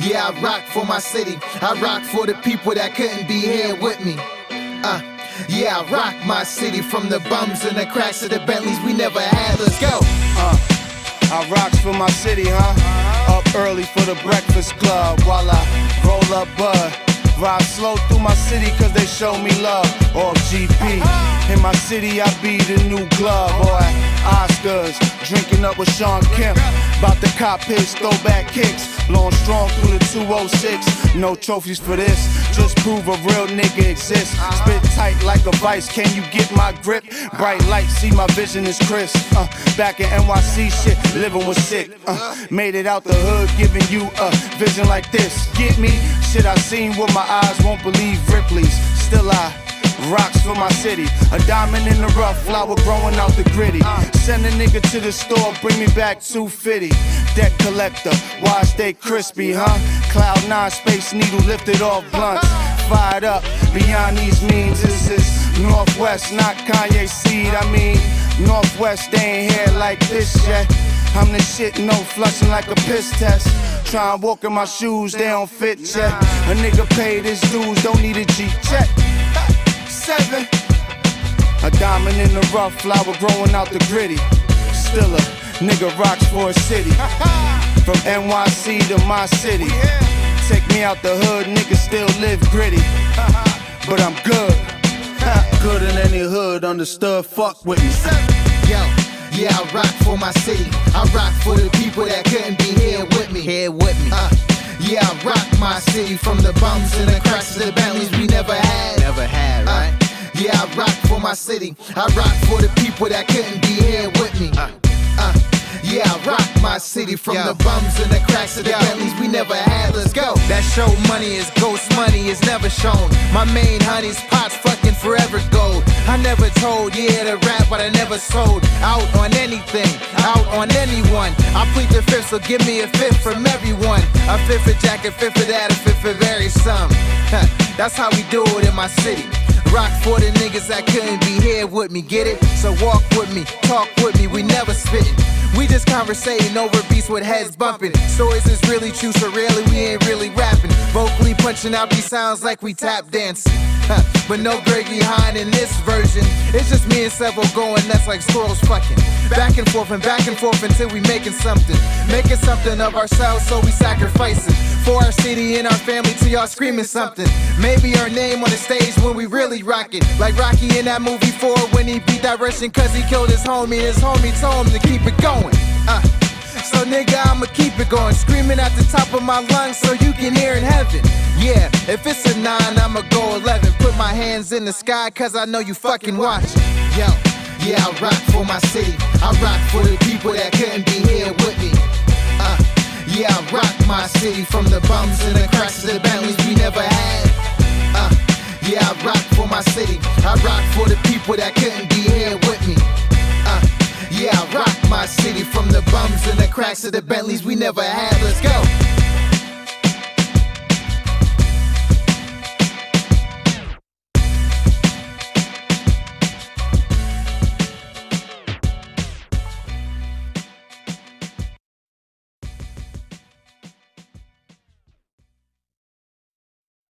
Yeah, I rock for my city. I rock for the people that couldn't be here with me. Uh, yeah, I rock my city from the bums and the cracks to the Bentleys we never had. Let's go. Uh, I rocks for my city, huh? Up early for the breakfast club while I roll up bud. Ride slow through my city cause they show me love. Off GP. In my city, I be the new glove. Or Oscars, drinking up with Shawn Kemp. About the cop hits, throwback kicks. Blowing strong through the 206. No trophies for this. Just prove a real nigga exists. Spit tight like a vice. Can you get my grip? Bright light, see my vision is crisp. Uh, back in NYC shit, living was sick. Uh, made it out the hood, giving you a vision like this. Get me? Shit I seen with my eyes, won't believe Ripley's. Still I Rocks for my city. A diamond in the rough, flower growing out the gritty. Send a nigga to the store, bring me back 250. Debt collector, why stay crispy, huh? Cloud nine, space needle lifted off blunts. Fired up, beyond these means. This is Northwest, not Kanye seed. I mean, Northwest, they ain't here like this yet. I'm the shit, no flushing like a piss test. Try and walk in my shoes, they don't fit yet. A nigga paid his dues, don't need a G check seven. A diamond in the rough, flower growing out the gritty. Still a nigga rocks for a city. From NYC to my city. Oh, Take me out the hood, niggas still live gritty. But I'm good. Good in any hood, understood, fuck with me. Yo, yeah, I rock for my city. I rock for the people that couldn't be here with me. Here with me. Uh, yeah, I rock my city from the bums and the cracks to the Bentleys we never had. Never had, right? Uh, yeah, I rock for my city. I rock for the people that couldn't be here with me. Uh, uh, yeah, I rock my city from Yo. the bums and the cracks to the. Bentleys we never had. Let's go. That show money is ghost money, is never shown. My main honey's pots forever gold. I never told, yeah, to rap, but I never sold out on anything, out on anyone. I plead the fifth, so give me a fifth from everyone. A fifth for Jack, a fifth for that, a fifth for very some. That's how we do it in my city. Rock for the niggas that couldn't be here with me, get it? So walk with me, talk with me, we never spittin'. We just conversating over beats with heads bumping. Stories is really true? So really, we ain't really rapping. Vocally punching out these sounds like we tap dancing. But no Greggy Hine in this version. It's just me and several going nuts like squirrels fucking. Back and forth and back and forth until we making something. Making something of ourselves, so we sacrificing. For our city and our family till y'all screaming something. Maybe our name on the stage when we really rock it. Like Rocky in that movie 4 when he beat that Russian cause he killed his homie. His homie told him to keep going, screaming at the top of my lungs so you can hear in heaven. Yeah, if it's a nine, I'ma go 11. Put my hands in the sky, cause I know you fucking watching. Yo, yeah, I rock for my city. I rock for the people that couldn't be here with me. Uh, yeah, I rock my city from the bums and the cracks to the Bentleys we never had. Uh, yeah, I rock for my city. I rock for the people that couldn't be here city from the bums and the cracks to the Bentleys we never had. Let's go.